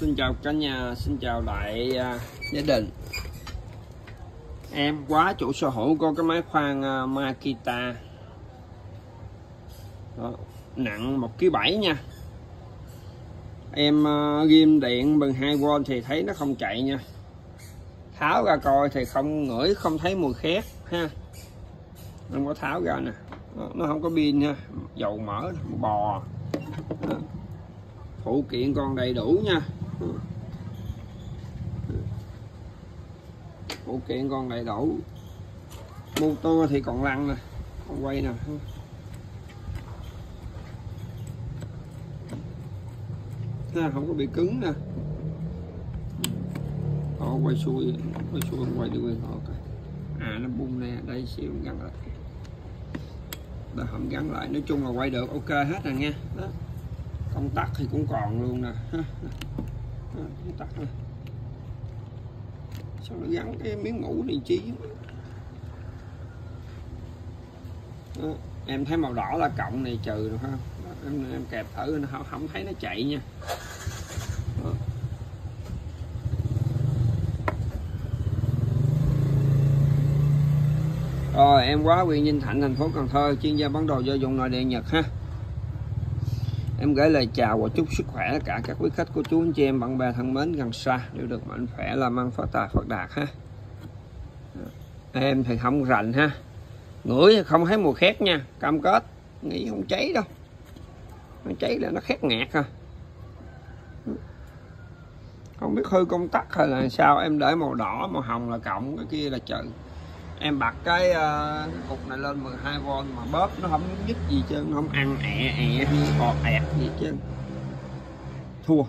Xin chào cả nhà, xin chào lại à, gia đình. Em quá chủ sở hữu có cái máy khoan à, Makita. Đó, Nặng 1kg nha. Em à, ghim điện bằng 2V thì thấy nó không chạy nha. Tháo ra coi thì không ngửi, không thấy mùi khét ha. Em có tháo ra nè. Nó không có pin ha Dầu mỡ, bò. Đó. Phụ kiện còn đầy đủ nha phụ kiện còn đầy đủ motor thì còn lăn nè. Còn quay nè. Ha, không có bị cứng nè. Họ quay xuôi quay xuôi quay đi quay họ à nó bung nè đây xíu gắn lại. Đã hầm gắn lại nói chung là quay được. Ok hết rồi nha. Đó. Công tắc thì cũng còn luôn nè công tắc sao nó gắn cái miếng ngủ này chi em thấy màu đỏ là cộng này trừ được không em, em kẹp thử nó không, không thấy nó chạy nha. Đó. rồi em quá quyền Vinh Thạnh thành phố Cần Thơ chuyên gia bán đồ gia dụng nội địa Nhật ha. Em gửi lời chào và chúc sức khỏe tất cả các quý khách của chú anh chị em, bạn bè thân mến gần xa. Đều được mạnh khỏe làm ăn phát tài phát đạt ha. Em thì không rành ha. Ngửi không thấy mùi khét nha. Cam kết, nghĩ không cháy đâu. Nó cháy là nó khét ngạt à. Không biết hư công tắc hay là sao. Em để màu đỏ, màu hồng là cộng, cái kia là trừ em bật cái, uh, cái cục này lên 12V mà bóp nó không nhích gì chứ nó không ăn ẹ ẹ hay ọt ẹt gì chứ thua.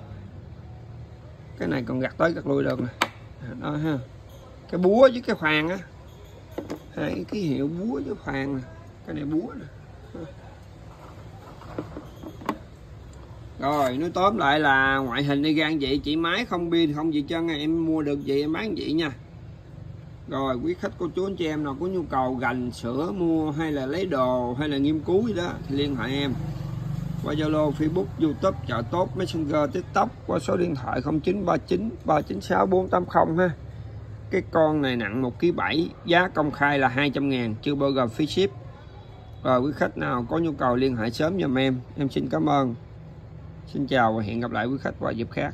Cái này còn gặt tới gặt lui được nè. Đó ha. Cái búa với cái khoan á. Hai cái hiệu búa với khoan nè. Cái này búa nè. Rồi nói tóm lại là ngoại hình đi gan vậy chỉ máy không pin không gì chân à, em mua được vậy em bán vậy nha rồi quý khách cô chú anh chị em nào có nhu cầu gành sữa mua hay là lấy đồ hay là nghiên cứu gì đó thì liên hệ em qua Zalo, Facebook, YouTube, chợ tốt, Messenger, TikTok qua số điện thoại 0939 396 480 ha. Cái con này nặng 1 kg 7, giá công khai là 200 ngàn chưa bao gồm phí ship. Rồi quý khách nào có nhu cầu liên hệ sớm giùm em. Em xin cảm ơn. Xin chào và hẹn gặp lại quý khách vào dịp khác.